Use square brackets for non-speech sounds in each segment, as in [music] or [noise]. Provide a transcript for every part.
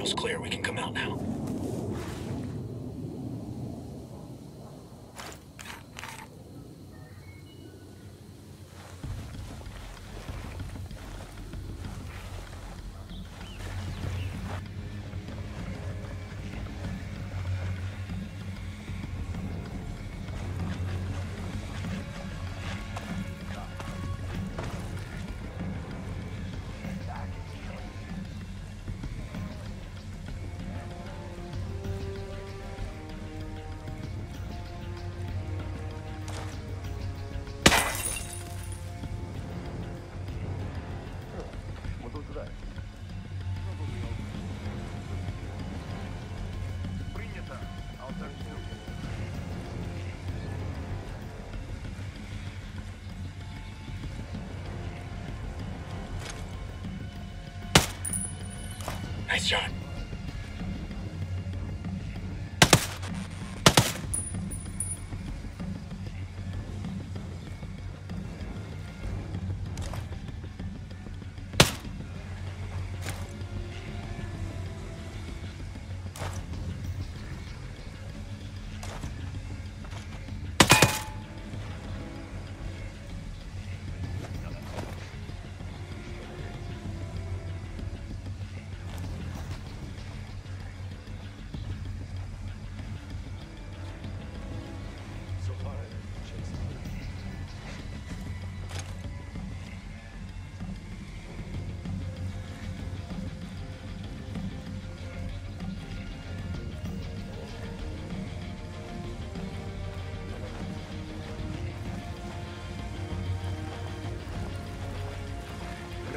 Asriel's clear. We can come out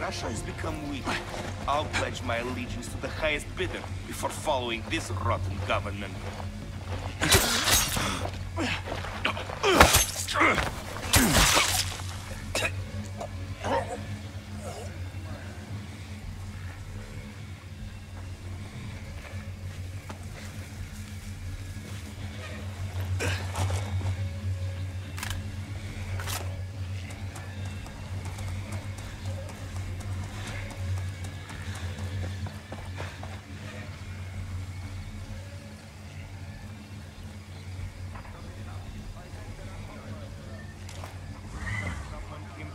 Russia has become weak. I'll pledge my allegiance to the highest bidder before following this rotten government.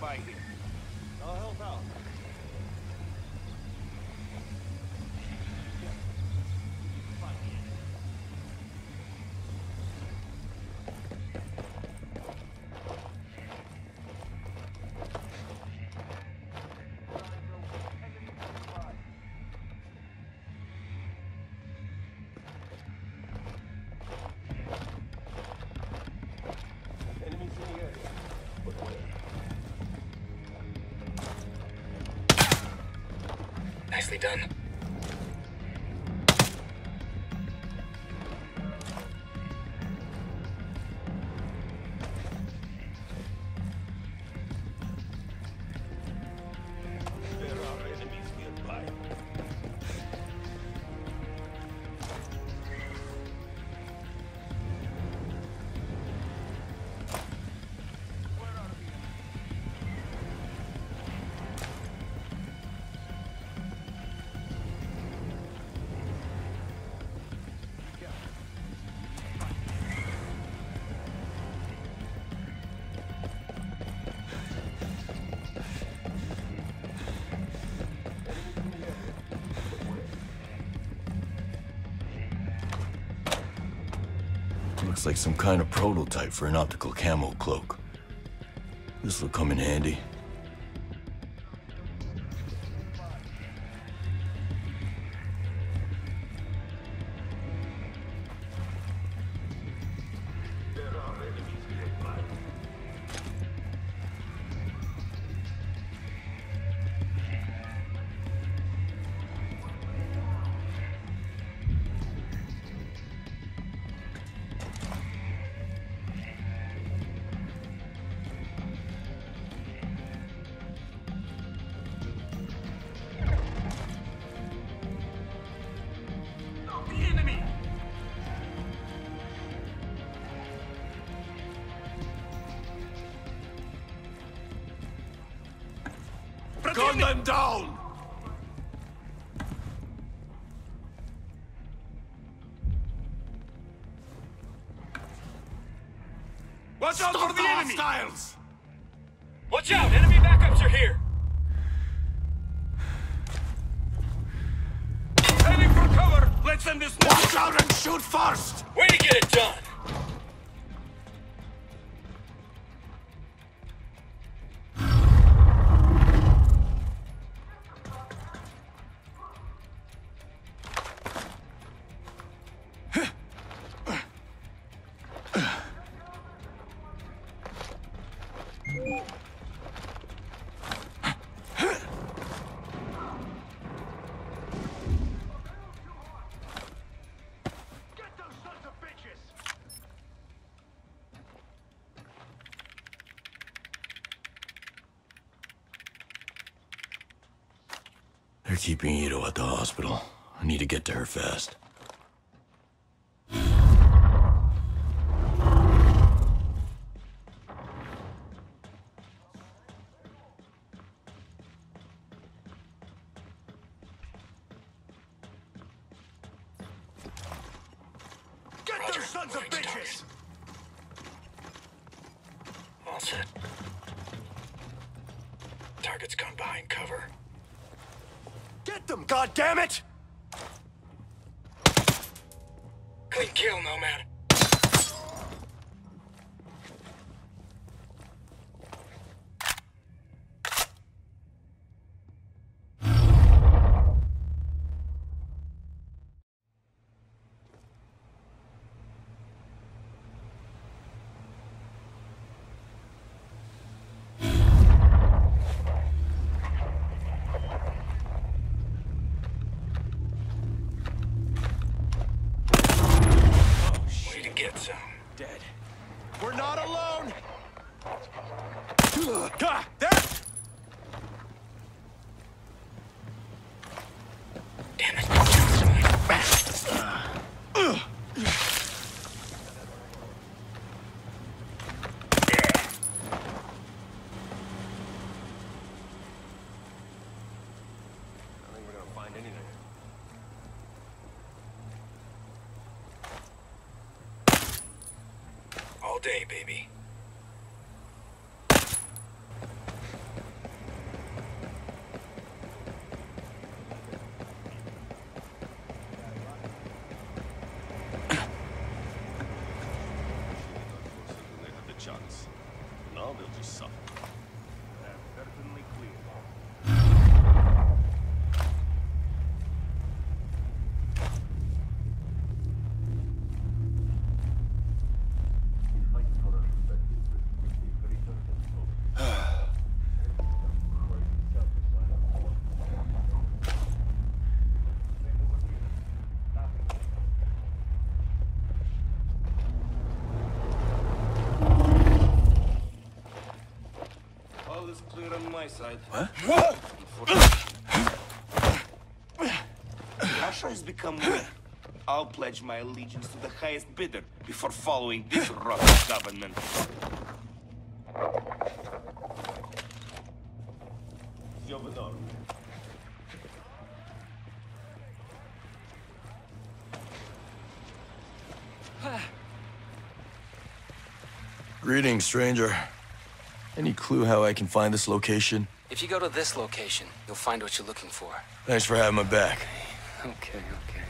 By here. Nicely done. Looks like some kind of prototype for an optical camo cloak. This will come in handy. on them down! Watch Stop out for the, the enemy! Hostiles. Watch out! Enemy backups are here! Heading for cover! Let's end this- Watch out and shoot first! Way to get it done! They're keeping Ito at the hospital. I need to get to her fast. Sons of bitches! All set. Target's gone behind cover. Get them, goddammit! Clean kill, Nomad. Way to get some. Dead. We're not alone! God, that! Damn it. I think we're gonna find anything. All day, baby. Chance. Now they'll just suffer. certainly clear. All is clear on my side. What? Russia has become weak. I'll pledge my allegiance to the highest bidder before following this rotten government. Greetings, stranger. Any clue how I can find this location? If you go to this location, you'll find what you're looking for. Thanks for having my back. Okay, okay.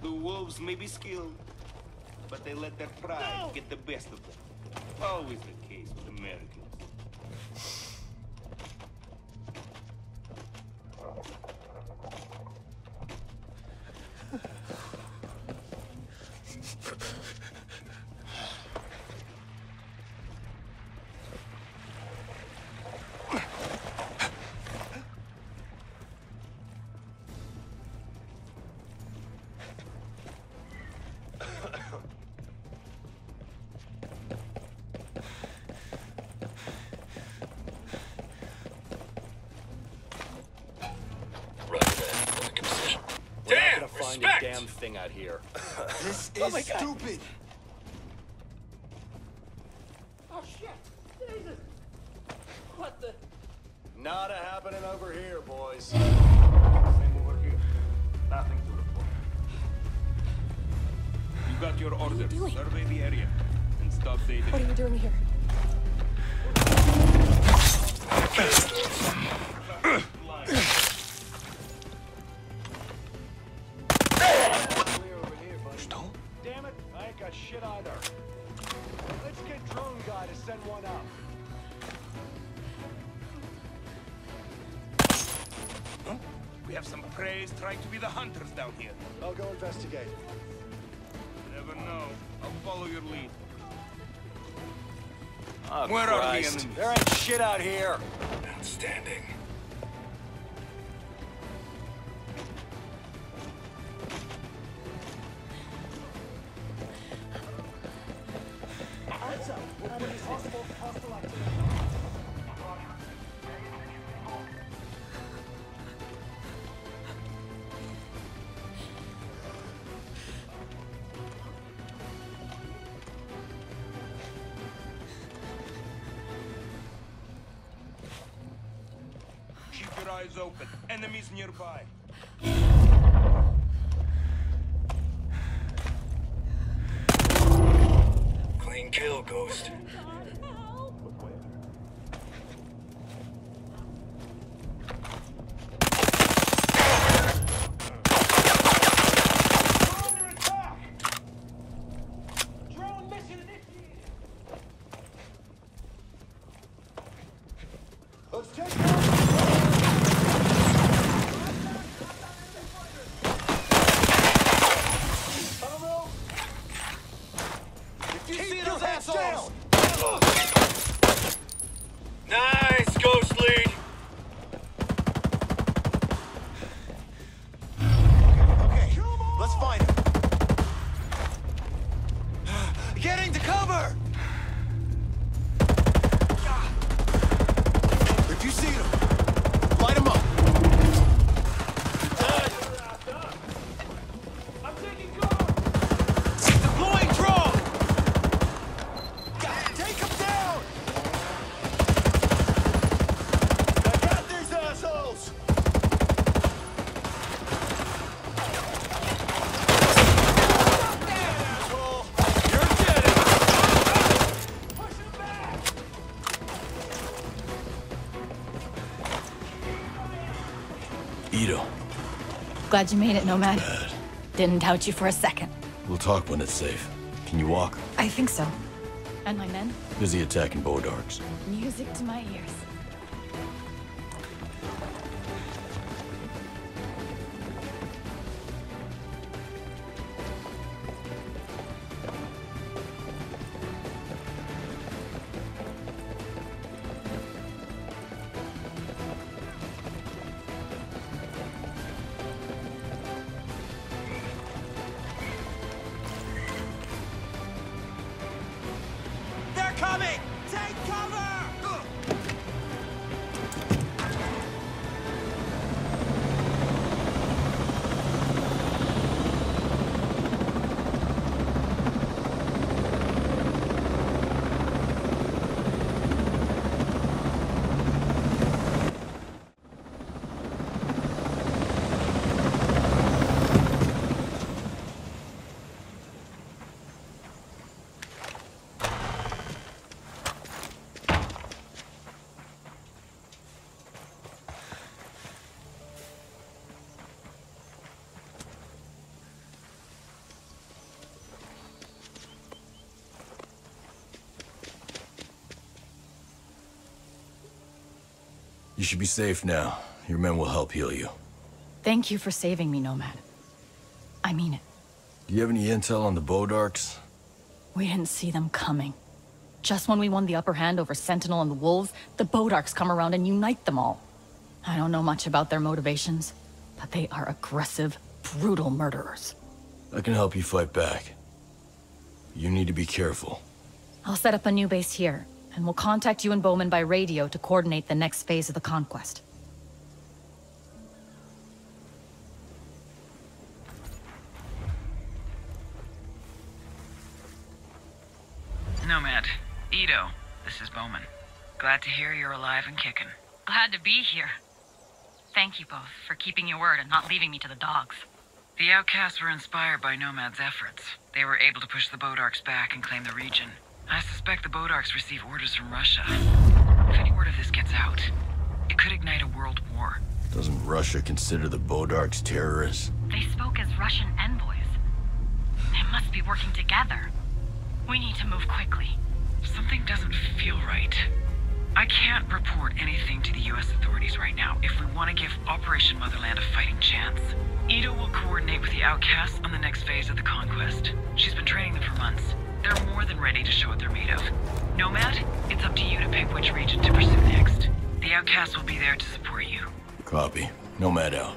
The wolves may be skilled, but they let their pride get the best of them. Always the case with Americans. Damn thing out here. [laughs] This Oh is stupid. Oh shit! Jesus! What the? Nada happening over here, boys. Same over here. Nothing to report. You got your order. doing? Survey the area and stop dating. What are you doing here? Where are the enemies? There ain't shit out here. Outstanding. Keep your eyes open. Enemies nearby. Clean kill, Ghost. Glad you made it, Nomad. Didn't doubt you for a second. we'll talk when it's safe. Can you walk? I think so. And my men? Busy attacking Bodarks. Music to my ears. Coming! You should be safe now. Your men will help heal you. Thank you for saving me, Nomad. I mean it. Do you have any intel on the Bodarks? We didn't see them coming. Just when we won the upper hand over Sentinel and the Wolves, the Bodarks come around and unite them all. I don't know much about their motivations, but they are aggressive, brutal murderers. I can help you fight back. You need to be careful. I'll set up a new base here, and we'll contact you and Bowman by radio to coordinate the next phase of the conquest. Nomad, Ito, this is Bowman. Glad to hear you're alive and kicking. Glad to be here. Thank you both for keeping your word and not leaving me to the dogs. The outcasts were inspired by Nomad's efforts. They were able to push the Bodarks back and claim the region. I suspect the Bodarks receive orders from Russia. If any word of this gets out, it could ignite a world war. Doesn't Russia consider the Bodarks terrorists? They spoke as Russian envoys. They must be working together. We need to move quickly. Something doesn't feel right. I can't report anything to the U.S. authorities right now if we want to give Operation Motherland a fighting chance. Ito will coordinate with the outcasts on the next phase of the conquest. She's been training them for months. They're more than ready to show what they're made of. Nomad, it's up to you to pick which region to pursue next. The outcasts will be there to support you. Copy. Nomad out.